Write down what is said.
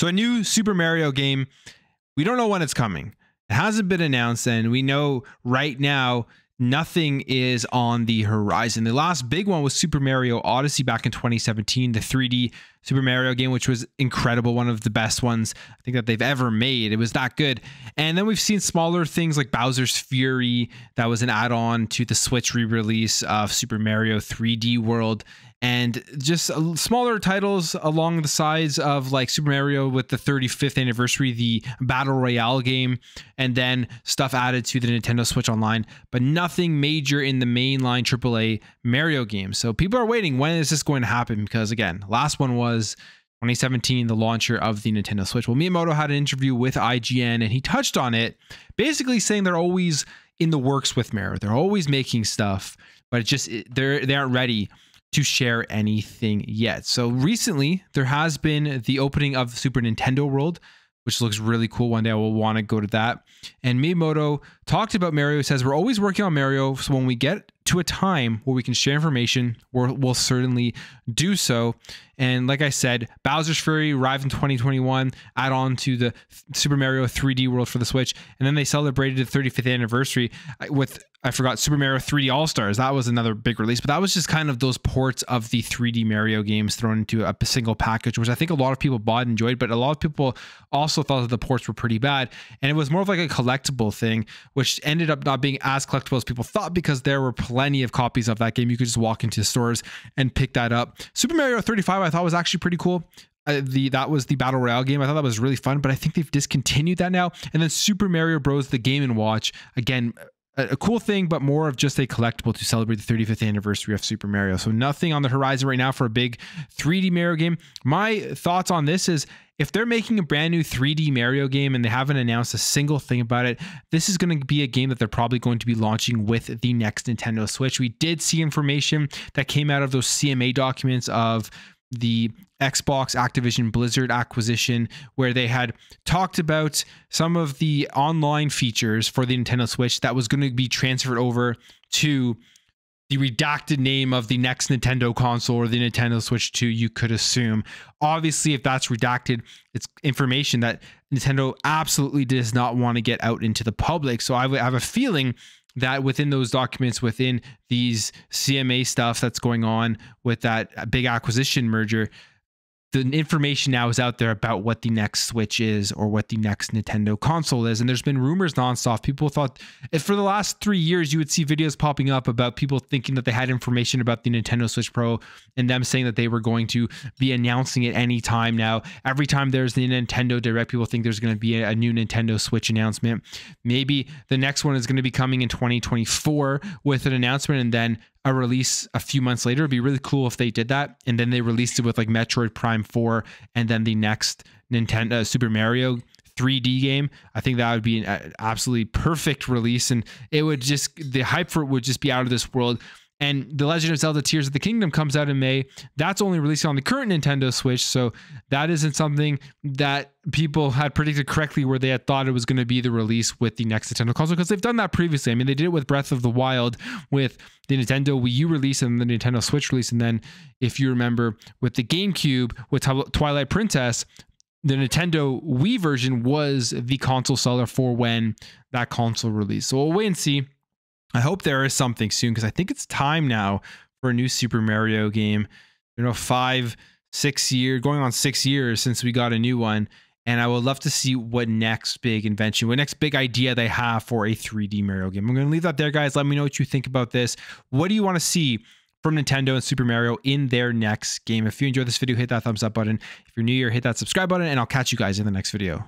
So a new Super Mario game, we don't know when it's coming. It hasn't been announced, and we know right now nothing is on the horizon. The last big one was Super Mario Odyssey back in 2017, the 3D Super Mario game, which was incredible, one of the best ones I think that they've ever made. It was that good. And then we've seen smaller things like Bowser's Fury, that was an add on to the Switch re release of Super Mario 3D World and just uh, smaller titles along the sides of like Super Mario with the 35th anniversary, the Battle Royale game, and then stuff added to the Nintendo Switch Online, but nothing major in the mainline AAA Mario game. So people are waiting. When is this going to happen? Because again, last one was 2017, the launcher of the Nintendo Switch. Well, Miyamoto had an interview with IGN and he touched on it, basically saying they're always in the works with Mario. They're always making stuff, but it just they're they aren't ready to share anything yet. So recently, there has been the opening of Super Nintendo World, which looks really cool. One day I will want to go to that. And Miyamoto talked about Mario, says we're always working on Mario. So when we get to a time where we can share information, we'll, certainly do so. And like I said, Bowser's Fury arrived in 2021, add on to the Super Mario 3D World for the Switch. And then they celebrated the 35th anniversary uh, with I forgot Super Mario 3D All Stars. That was another big release, but that was just kind of those ports of the 3D Mario games thrown into a single package, which I think a lot of people bought and enjoyed, but a lot of people also thought that the ports were pretty bad. And it was more of like a collectible thing, which ended up not being as collectible as people thought because there were plenty of copies of that game. You could just walk into stores and pick that up. Super Mario 35, I thought was actually pretty cool. Uh, the that was the battle royale game. I thought that was really fun, but I think they've discontinued that now. And then Super Mario Bros. the Game and Watch again a cool thing, but more of just a collectible to celebrate the 35th anniversary of Super Mario. So nothing on the horizon right now for a big 3D Mario game. My thoughts on this is if they're making a brand new 3D Mario game and they haven't announced a single thing about it, this is going to be a game that they're probably going to be launching with the next Nintendo Switch. We did see information that came out of those CMA documents of the Xbox Activision Blizzard acquisition, where they had talked about some of the online features for the Nintendo Switch that was going to be transferred over to the redacted name of the next Nintendo console or the Nintendo Switch 2, you could assume. Obviously, if that's redacted, it's information that Nintendo absolutely does not want to get out into the public. So I have a feeling that within those documents, within these CMA stuff that's going on with that big acquisition merger, the information now is out there about what the next Switch is or what the next Nintendo console is. And there's been rumors nonstop. People thought if for the last three years you would see videos popping up about people thinking that they had information about the Nintendo Switch Pro and them saying that they were going to be announcing it anytime now. Every time there's the Nintendo Direct, people think there's going to be a new Nintendo Switch announcement. Maybe the next one is going to be coming in 2024 with an announcement and then a release a few months later. It'd be really cool if they did that. And then they released it with like Metroid Prime 4 and then the next Nintendo uh, Super Mario 3D game. I think that would be an uh, absolutely perfect release. And it would just, the hype for it would just be out of this world. And The Legend of Zelda Tears of the Kingdom comes out in May. That's only releasing on the current Nintendo Switch. So that isn't something that people had predicted correctly where they had thought it was going to be the release with the next Nintendo console because they've done that previously. I mean, they did it with Breath of the Wild with the Nintendo Wii U release and the Nintendo Switch release. And then, if you remember, with the GameCube with Twilight Princess, the Nintendo Wii version was the console seller for when that console released. So we'll wait and see I hope there is something soon because I think it's time now for a new Super Mario game. You know, five, six years, going on six years since we got a new one. And I would love to see what next big invention, what next big idea they have for a 3D Mario game. I'm going to leave that there, guys. Let me know what you think about this. What do you want to see from Nintendo and Super Mario in their next game? If you enjoyed this video, hit that thumbs up button. If you're new here, hit that subscribe button, and I'll catch you guys in the next video.